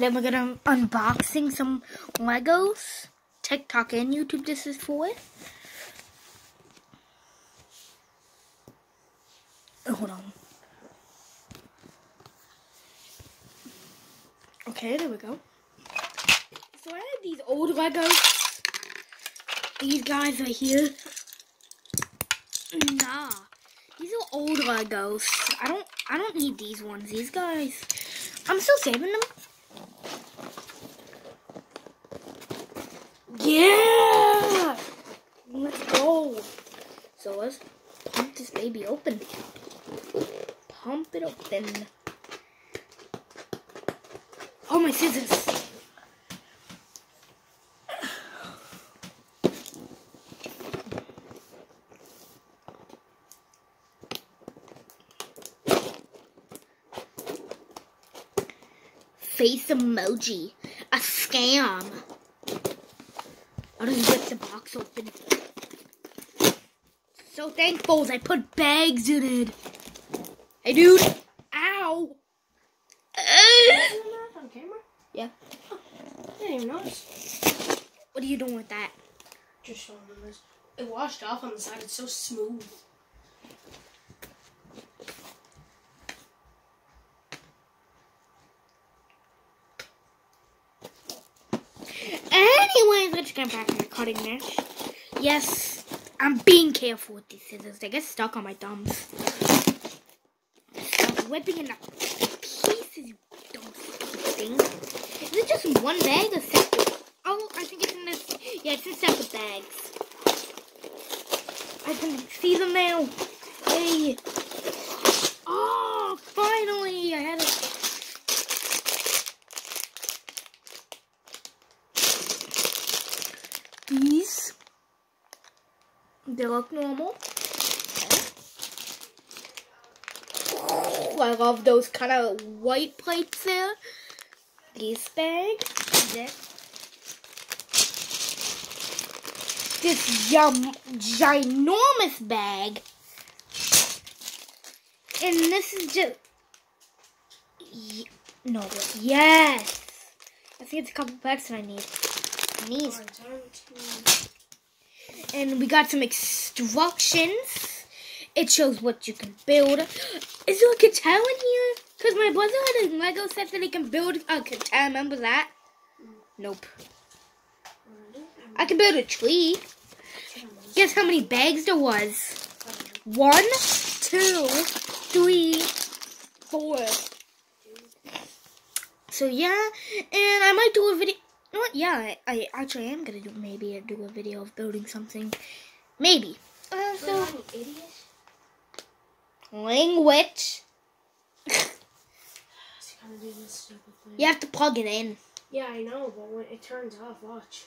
Then we're gonna unboxing some Legos. TikTok and YouTube this is for. Oh, hold on. Okay, there we go. So I have these old Legos. These guys right here. Nah. These are old Legos. I don't I don't need these ones. These guys I'm still saving them. Yeah! Let's go. So let's pump this baby open. Pump it open. Oh, my scissors. Face emoji. A scam. I'll just rip the box open. So thankful I put bags in it. Hey, dude. Ow. on camera? Yeah. I didn't even notice. What are you doing with that? Just showing them this. It washed off on the side. It's so smooth. Anyways, let's get back to the cutting mesh. Yes, I'm being careful with these scissors. They get stuck on my thumbs. I'm whipping it up pieces, you dumb thing. Is it just one bag or separate? Oh, I think it's in this. Yeah, it's in separate bags. I can see them now. Hey. Oh, finally! I had it. These. They look normal. I love those kind of white plates there. This bag. This. This yum, ginormous bag. And this is just. Ye- No, wait, yes. I think it's a couple packs that I need. I need Alright, time to. And we got some instructions. It shows what you can build. Is there a katana in here? Because my brother had a Lego set that he can build a katana. Remember that? Nope. I can build a tree. Guess how many bags there was? One, two, three, four. So yeah, and I might do a video. You know what? Yeah, I, I actually am gonna do maybe do a video of building something. Maybe. Uh, so language. It's kind of doing this stupid thing. You have to plug it in. Yeah, I know, but when it turns off, watch.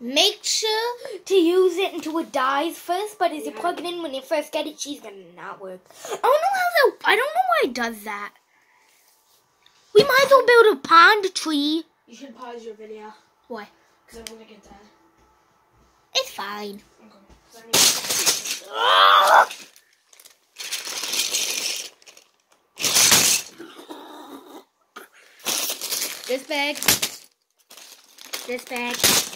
Make sure to use it until it dies first. But as you plug it in when you first get it, she's gonna not work. I don't know how that. I don't know why it does that. We might as well build a pond tree. You should pause your video. Why? Because I want to get that. It's fine. Okay. This bag. This bag.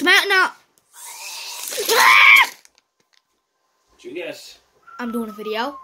Smack you guess? I'm doing a video.